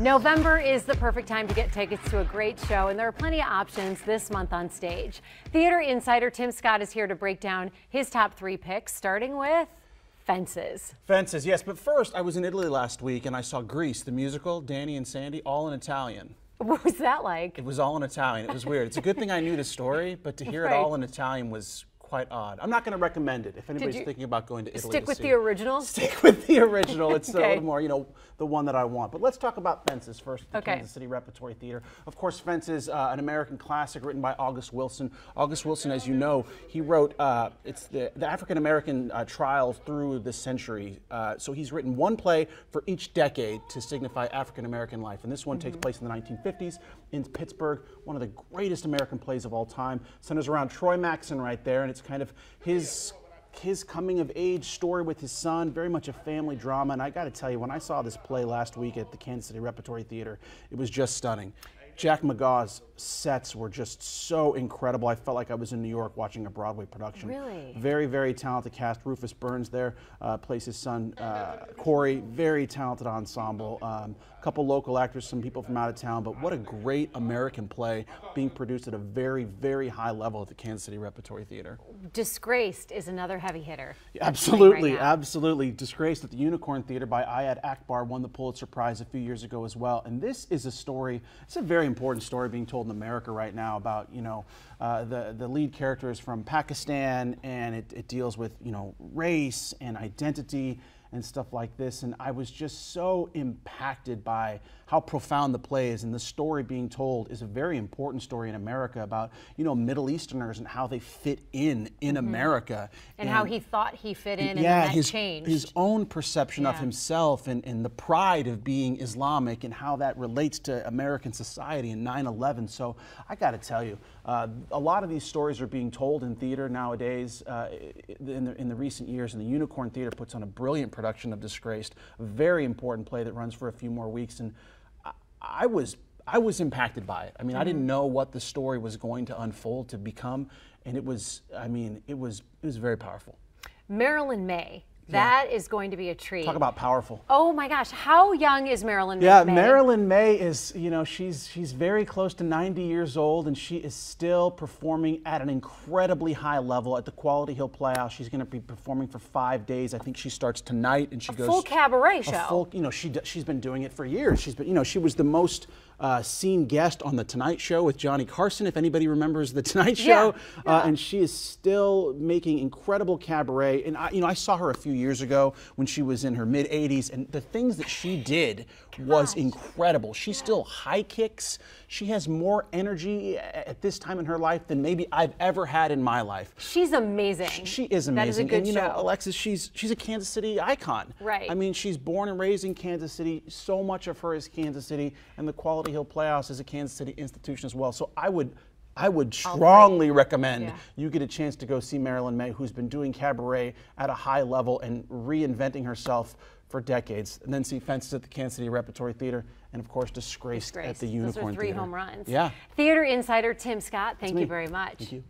November is the perfect time to get tickets to a great show, and there are plenty of options this month on stage. Theater insider Tim Scott is here to break down his top three picks, starting with Fences. Fences, yes. But first, I was in Italy last week and I saw Grease, the musical, Danny and Sandy, all in Italian. What was that like? It was all in Italian. It was weird. It's a good thing I knew the story, but to hear right. it all in Italian was quite odd. I'm not going to recommend it if anybody's thinking about going to Italy. Stick to with see the original? Stick with the original. It's Okay. a little more, you know, the one that I want. But let's talk about Fences first. The Okay. Kansas City Repertory Theater. Of course, Fences, uh, an American classic written by August Wilson. August Wilson, as you know, he wrote uh, it's the, the African American uh, trials through the century. Uh, so he's written one play for each decade to signify African American life. And this one takes place in the 1950s in Pittsburgh. One of the greatest American plays of all time. Centers around Troy Maxson right there, and it's kind of his his coming of age story with his son, very much a family drama. And I got to tell you, when I saw this play last week at the Kansas City Repertory Theater, it was just stunning. Jack Magaw's sets were just so incredible. I felt like I was in New York watching a Broadway production. Really? Very, very talented cast. Rufus Burns there uh, plays his son, uh, Corey. Very talented ensemble. Um, a couple local actors, some people from out of town. But what a great American play being produced at a very, very high level at the Kansas City Repertory Theater. Disgraced is another heavy hitter. Absolutely, right absolutely. Disgraced at the Unicorn Theater by Ayad Akhtar won the Pulitzer Prize a few years ago as well. And this is a story, it's a very important story being told in America right now about, you know, uh, the, the lead character is from Pakistan and it, it deals with, you know, race and identity and stuff like this. And I was just so impacted by how profound the play is. And the story being told is a very important story in America about, you know, Middle Easterners and how they fit in in America. Mm-hmm. And, how he thought he fit in, and yeah, that his, changed. his own perception of himself and, and the pride of being Islamic and how that relates to American society and 9 11. So I got to tell you, uh, a lot of these stories are being told in theater nowadays uh, in, the, in the recent years, and the Unicorn Theater puts on a brilliant production of Disgraced, a very important play that runs for a few more weeks. And I, I was. I was impacted by it. I mean, I didn't mm-hmm. know what the story was going to unfold to become, and it was. I mean, it was. It was very powerful. Marilyn Maye. That is going to be a treat. Talk about powerful. Oh my gosh, how young is Marilyn Yeah, Maye? Marilyn Maye is, you know, she's she's very close to 90 years old and she is still performing at an incredibly high level at the Quality Hill Playhouse. She's going to be performing for 5 days. I think she starts tonight and she goes full cabaret a show. full, you know, she she's been doing it for years. She's been, you know, she was the most uh, seen guest on the Tonight Show with Johnny Carson, if anybody remembers the Tonight Yeah, Show. Uh, and she is still making incredible cabaret. And I, you know, I saw her a few years ago when she was in her mid 80s, and the things that she did was incredible. She still high kicks. She has more energy at this time in her life than maybe I've ever had in my life. She's amazing. She is amazing. That is a good and you know, show. Alexis, she's she's a Kansas City icon. Right. I mean, she's born and raised in Kansas City. So much of her is Kansas City, and the Quality Hill Playhouse is a Kansas City institution as well. So I would. I would strongly recommend Yeah. you get a chance to go see Marilyn Maye, who's been doing cabaret at a high level and reinventing herself for decades, and then see Fences at the Kansas City Repertory Theater, and of course, Disgraced, Disgrace. at the Unicorn Those are three Theater. home runs. Yeah. Theater insider Tim Scott, thank you very much. Thank you.